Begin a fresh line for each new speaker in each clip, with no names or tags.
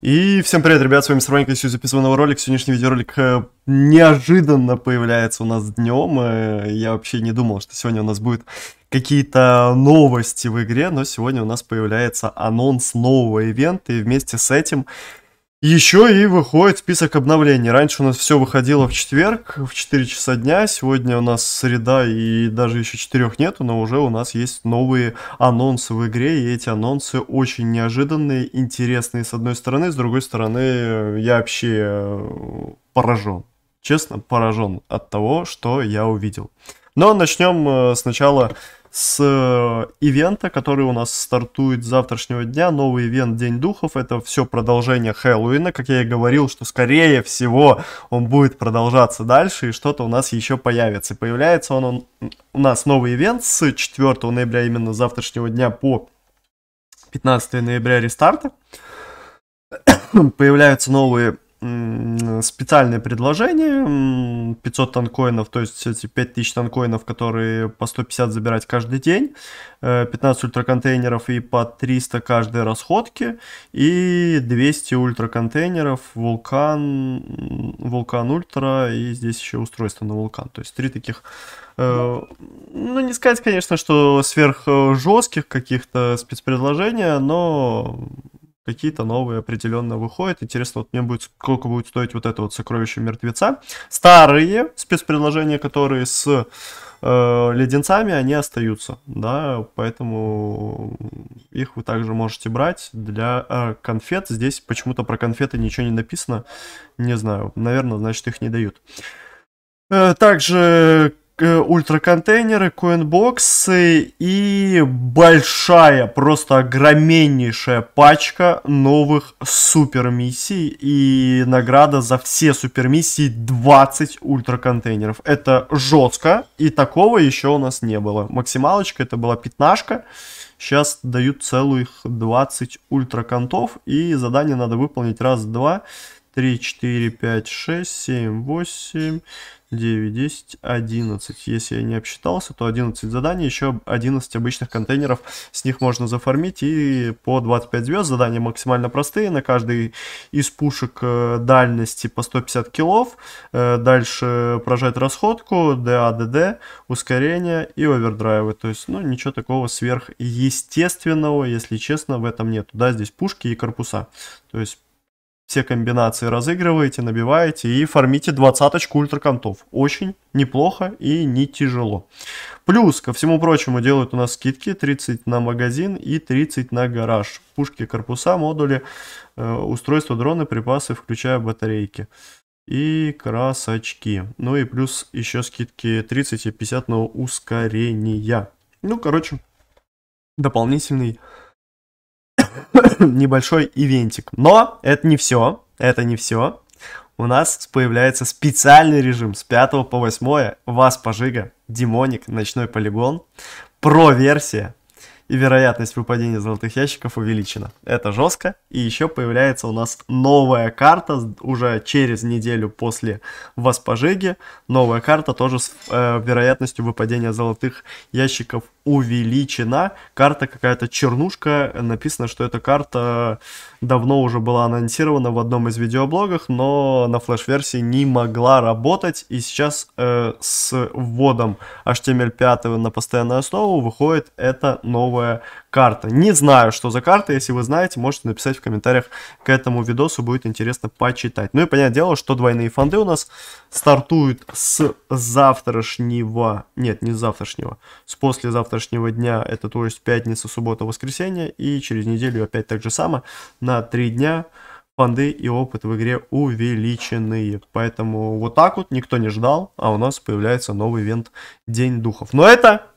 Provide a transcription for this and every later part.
И всем привет, ребят, с вами Сарванька, сегодня записываю новый ролик. Сегодняшний видеоролик э, неожиданно появляется у нас днем. Э, я вообще не думал, что сегодня у нас будет какие-то новости в игре, но сегодня у нас появляется анонс нового ивента, и вместе с этим еще и выходит список обновлений. Раньше у нас все выходило в четверг в 4 часа дня. Сегодня у нас среда и даже еще четырех нету, но уже у нас есть новые анонсы в игре. И эти анонсы очень неожиданные, интересные с одной стороны. С другой стороны, я вообще э, поражен. Честно, поражен от того, что я увидел. Но начнем э, сначала с э, ивента, который у нас стартует с завтрашнего дня. Новый ивент День Духов. Это все продолжение Хэллоуина. Как я и говорил, что скорее всего он будет продолжаться дальше и что-то у нас еще появится. Появляется он, он у нас новый ивент с 4 ноября именно завтрашнего дня по 15 ноября рестарта. Появляются новые специальное предложение, 500 танкоинов, то есть эти 5000 танкоинов, которые по 150 забирать каждый день, 15 э, ультраконтейнеров и по 300 каждой расходки, и 200 ультраконтейнеров, вулкан, вулкан ультра, и здесь еще устройство на вулкан, то есть три таких э, ну, не сказать, конечно, что сверх жестких каких-то спецпредложения, но какие-то новые определенно выходят. Интересно, вот мне будет, сколько будет стоить вот это вот сокровище мертвеца. Старые спецпредложения, которые с э, леденцами, они остаются, да, поэтому их вы также можете брать для э, конфет. Здесь почему-то про конфеты ничего не написано, не знаю, наверное, значит их не дают. Э, также ультраконтейнеры, коинбоксы и большая, просто огроменнейшая пачка новых супер миссий и награда за все супер миссии 20 ультраконтейнеров. Это жестко и такого еще у нас не было. Максималочка это была пятнашка. Сейчас дают целых 20 ультраконтов и задание надо выполнить раз, два, три, четыре, пять, шесть, семь, восемь, 9, 10, 11. Если я не обсчитался, то 11 заданий, еще 11 обычных контейнеров. С них можно зафармить и по 25 звезд. Задания максимально простые. На каждый из пушек э, дальности по 150 килов. Э, дальше прожать расходку, ДАДД, ускорение и овердрайвы. То есть, ну, ничего такого сверхъестественного, если честно, в этом нет. Да, здесь пушки и корпуса. То есть все комбинации разыгрываете, набиваете и фармите двадцаточку ультраконтов. Очень неплохо и не тяжело. Плюс, ко всему прочему, делают у нас скидки 30 на магазин и 30 на гараж. Пушки, корпуса, модули, э, устройства дроны, припасы, включая батарейки. И красочки. Ну и плюс еще скидки 30 и 50 на ускорение. Ну, короче, дополнительный небольшой ивентик. Но это не все, это не все. У нас появляется специальный режим с 5 по 8. Вас пожига, демоник, ночной полигон. Про-версия и вероятность выпадения золотых ящиков увеличена. Это жестко. И еще появляется у нас новая карта уже через неделю после Воспожиги. Новая карта тоже с э, вероятностью выпадения золотых ящиков увеличена. Карта какая-то чернушка. Написано, что эта карта давно уже была анонсирована в одном из видеоблогов, но на флеш-версии не могла работать. И сейчас э, с вводом HTML5 на постоянную основу выходит эта новая карта. Не знаю, что за карта, если вы знаете, можете написать в комментариях к этому видосу, будет интересно почитать. Ну и понятное дело, что двойные фонды у нас стартуют с завтрашнего, нет, не с завтрашнего, с послезавтрашнего дня, это то есть пятница, суббота, воскресенье, и через неделю опять так же само, на три дня фонды и опыт в игре увеличенные. Поэтому вот так вот никто не ждал, а у нас появляется новый ивент День Духов. Но это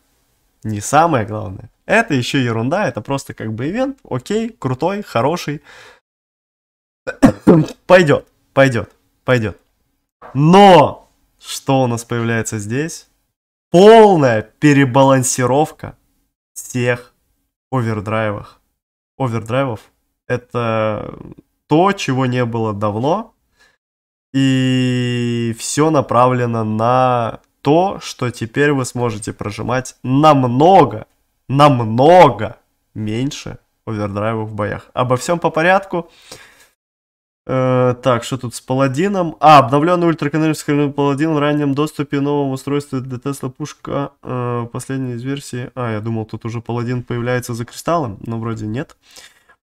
не самое главное. Это еще ерунда, это просто как бы ивент, окей, крутой, хороший. пойдет, пойдет, пойдет. Но что у нас появляется здесь? Полная перебалансировка всех овердрайвов. Овердрайвов это то, чего не было давно. И все направлено на то, что теперь вы сможете прожимать намного, намного меньше овердрайва в боях. Обо всем по порядку. Э, так, что тут с паладином? А, обновленный ультраканонический паладин в раннем доступе нового устройства для Тесла пушка. Э, последняя из версии. А, я думал, тут уже паладин появляется за кристаллом, но вроде нет.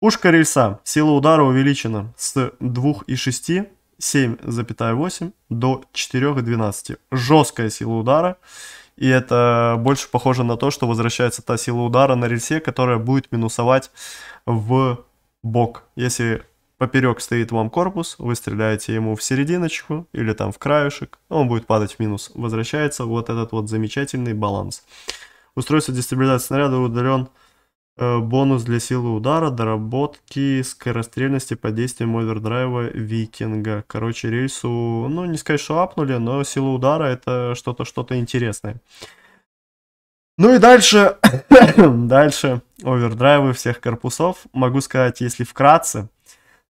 Пушка рельса. Сила удара увеличена с 2,6 7,8 до 4,12. Жесткая сила удара. И это больше похоже на то, что возвращается та сила удара на рельсе, которая будет минусовать в бок. Если поперек стоит вам корпус, вы стреляете ему в серединочку или там в краюшек, он будет падать в минус. Возвращается вот этот вот замечательный баланс. Устройство дестабилизации снаряда удален бонус для силы удара, доработки скорострельности под действием овердрайва викинга. Короче, рельсу, ну не сказать, что апнули, но сила удара это что-то что-то интересное. Ну и дальше, дальше овердрайвы всех корпусов. Могу сказать, если вкратце,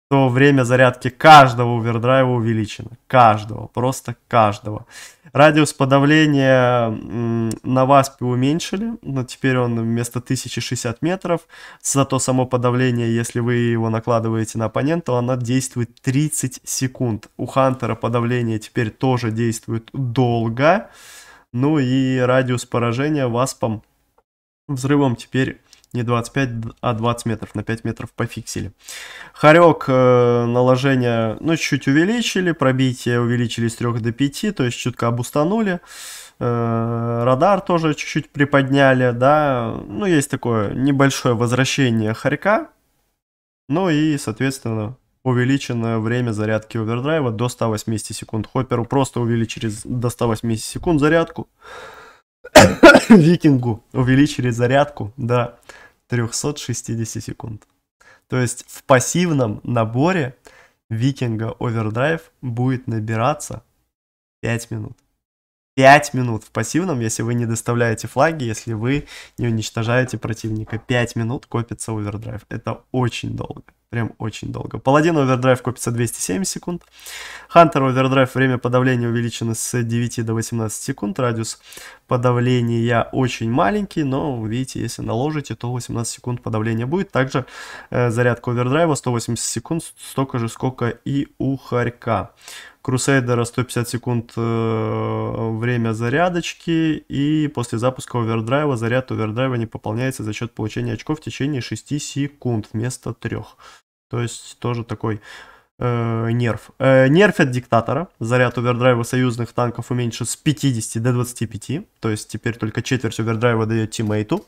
то время зарядки каждого овердрайва увеличено. Каждого, просто каждого. Радиус подавления на ВАСПе уменьшили, но теперь он вместо 1060 метров. Зато само подавление, если вы его накладываете на оппонента, оно действует 30 секунд. У Хантера подавление теперь тоже действует долго. Ну и радиус поражения ВАСПом взрывом теперь не 25, а 20 метров, на 5 метров пофиксили. Харек э, наложение, ну, чуть-чуть увеличили, пробитие увеличили с 3 до 5, то есть чутка обустанули. Э, радар тоже чуть-чуть приподняли, да, ну, есть такое небольшое возвращение хорька, ну и, соответственно, увеличенное время зарядки овердрайва до 180 секунд. Хопперу просто увеличили до 180 секунд зарядку. Викингу увеличили зарядку до 360 секунд. То есть в пассивном наборе Викинга Overdrive будет набираться 5 минут. 5 минут в пассивном, если вы не доставляете флаги, если вы не уничтожаете противника. 5 минут копится overdrive. Это очень долго. Прям очень долго. Паладин overdrive копится 270 секунд. Хантер overdrive время подавления увеличено с 9 до 18 секунд. Радиус подавления очень маленький, но видите, если наложите, то 18 секунд подавления будет. Также э, зарядка овердрайва 180 секунд, столько же, сколько и у Харька. Крусейдера 150 секунд э, время зарядочки, и после запуска овердрайва заряд овердрайва не пополняется за счет получения очков в течение 6 секунд вместо 3. То есть тоже такой э, нерв. Э, нерв от диктатора. Заряд овердрайва союзных танков уменьшится с 50 до 25. То есть теперь только четверть овердрайва дает тиммейту.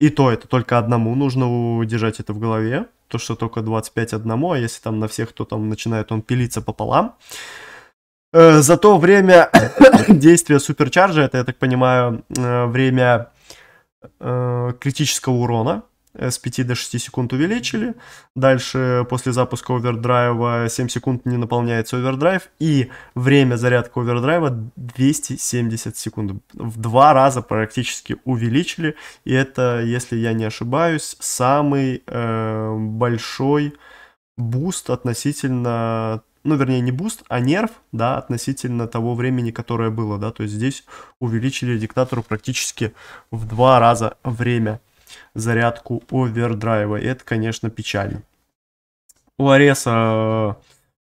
И то это только одному, нужно удержать это в голове. То, что только 25 одному, а если там на всех, кто там начинает он пилиться пополам. Э, за то время действия суперчарджа, это, я так понимаю, э, время э, критического урона, с 5 до 6 секунд увеличили. Дальше после запуска овердрайва 7 секунд не наполняется овердрайв. И время зарядки овердрайва 270 секунд. В два раза практически увеличили. И это, если я не ошибаюсь, самый э, большой boost относительно ну, вернее, не boost, а nerf, да, относительно того времени, которое было, да, то есть здесь увеличили диктатору практически в два раза время зарядку овердрайва. И это, конечно, печально. У Ареса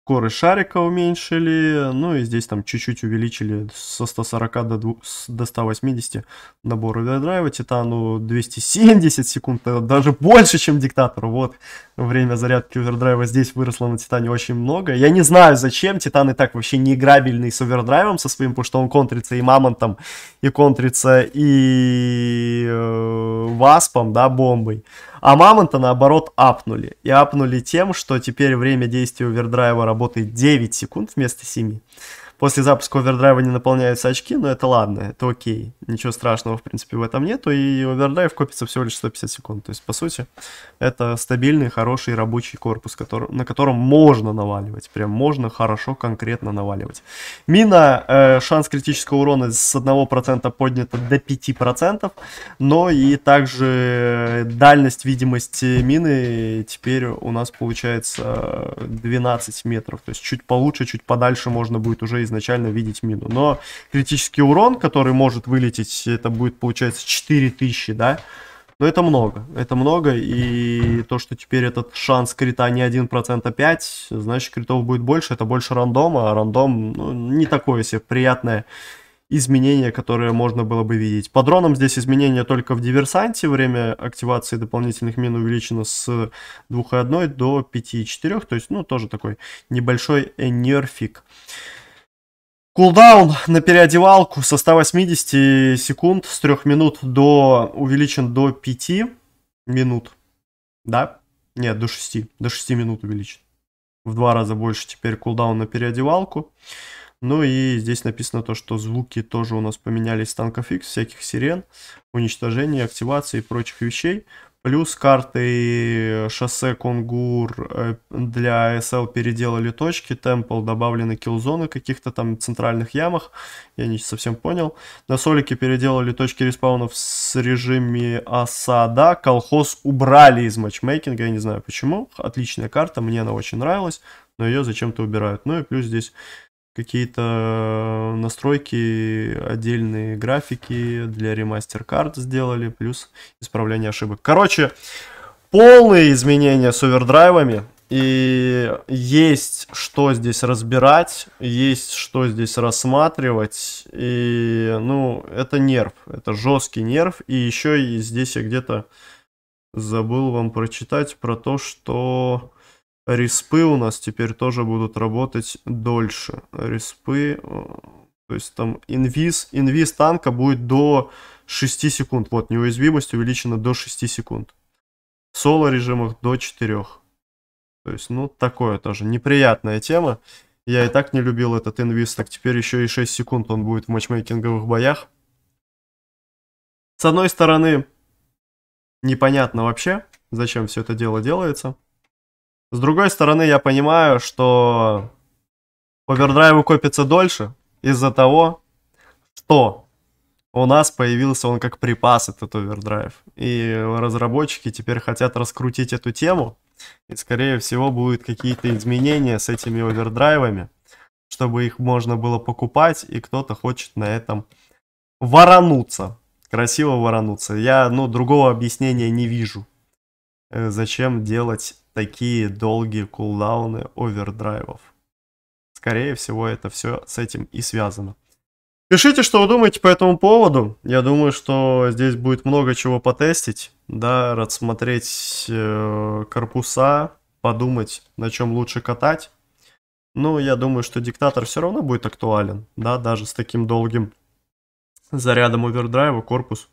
скорость шарика уменьшили, ну и здесь там чуть-чуть увеличили со 140 до, 2, до 180 набор овердрайва, Титану 270 секунд, даже больше, чем Диктатору, вот время зарядки овердрайва здесь выросло на Титане очень много, я не знаю зачем, Титан и так вообще не играбельный с овердрайвом со своим, потому что он контрится и Мамонтом, и контрится и э, Васпом, да, бомбой, а Мамонта, наоборот, апнули. И апнули тем, что теперь время действия овердрайва работает 9 секунд вместо 7. После запуска овердрайва не наполняются очки, но это ладно, это окей. Ничего страшного, в принципе, в этом нету. И овердрайв копится всего лишь 150 секунд. То есть, по сути, это стабильный, хороший рабочий корпус, который, на котором можно наваливать. Прям можно хорошо, конкретно наваливать. Мина, э, шанс критического урона с 1% поднята до 5%. Но и также дальность видимости мины теперь у нас получается 12 метров. То есть, чуть получше, чуть подальше можно будет уже изначально видеть мину. Но критический урон, который может вылететь, это будет, получается, 4000, да? Но это много, это много, и то, что теперь этот шанс крита не 1%, а 5%, значит, критов будет больше, это больше рандома, а рандом ну, не такое себе приятное изменение, которое можно было бы видеть. По дронам здесь изменения только в диверсанте, время активации дополнительных мин увеличено с 2,1 до 5,4, то есть, ну, тоже такой небольшой нерфик. Кулдаун на переодевалку со 180 секунд с 3 минут до увеличен до 5 минут. Да? Нет, до 6. До 6 минут увеличен. В два раза больше теперь кулдаун на переодевалку. Ну и здесь написано то, что звуки тоже у нас поменялись с танков X, всяких сирен, уничтожения, активации и прочих вещей. Плюс карты шоссе Конгур э, для SL переделали точки, Темпл добавлены киллзоны каких-то там центральных ямах, я не совсем понял. На Солике переделали точки респаунов с режиме осада, колхоз убрали из матчмейкинга, я не знаю почему. Отличная карта, мне она очень нравилась, но ее зачем-то убирают. Ну и плюс здесь какие-то настройки, отдельные графики для ремастер карт сделали, плюс исправление ошибок. Короче, полные изменения с овердрайвами. И есть что здесь разбирать, есть что здесь рассматривать. И, ну, это нерв, это жесткий нерв. И еще и здесь я где-то забыл вам прочитать про то, что Респы у нас теперь тоже будут работать дольше. Респы, э, то есть там инвиз, инвиз танка будет до 6 секунд. Вот, неуязвимость увеличена до 6 секунд. В соло режимах до 4. То есть, ну, такое тоже неприятная тема. Я и так не любил этот инвиз, так теперь еще и 6 секунд он будет в матчмейкинговых боях. С одной стороны, непонятно вообще, зачем все это дело делается. С другой стороны, я понимаю, что овердрайвы копится дольше из-за того, что у нас появился он как припас, этот овердрайв. И разработчики теперь хотят раскрутить эту тему. И, скорее всего, будут какие-то изменения с этими овердрайвами, чтобы их можно было покупать, и кто-то хочет на этом ворануться. Красиво ворануться. Я, ну, другого объяснения не вижу. Э, зачем делать такие долгие кулдауны овердрайвов. Скорее всего, это все с этим и связано. Пишите, что вы думаете по этому поводу. Я думаю, что здесь будет много чего потестить, да, рассмотреть э, корпуса, подумать, на чем лучше катать. Ну, я думаю, что диктатор все равно будет актуален, да, даже с таким долгим зарядом овердрайва корпус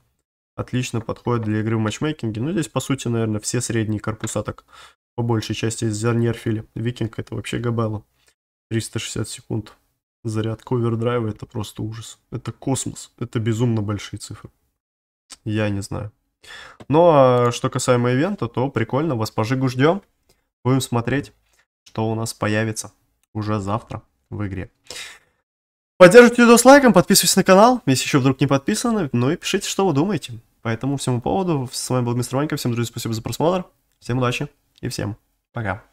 отлично подходит для игры в матчмейкинге. Ну, здесь, по сути, наверное, все средние корпуса так по большей части занерфили. Викинг это вообще габелла. 360 секунд. Зарядка овердрайва это просто ужас. Это космос. Это безумно большие цифры. Я не знаю. Ну а что касаемо ивента, то прикольно. Вас пожигу ждем. Будем смотреть, что у нас появится уже завтра в игре. Поддержите видео с лайком, подписывайтесь на канал, если еще вдруг не подписаны, ну и пишите, что вы думаете. По этому всему поводу, с вами был Мистер Ванька, всем, друзья, спасибо за просмотр, всем удачи и всем пока.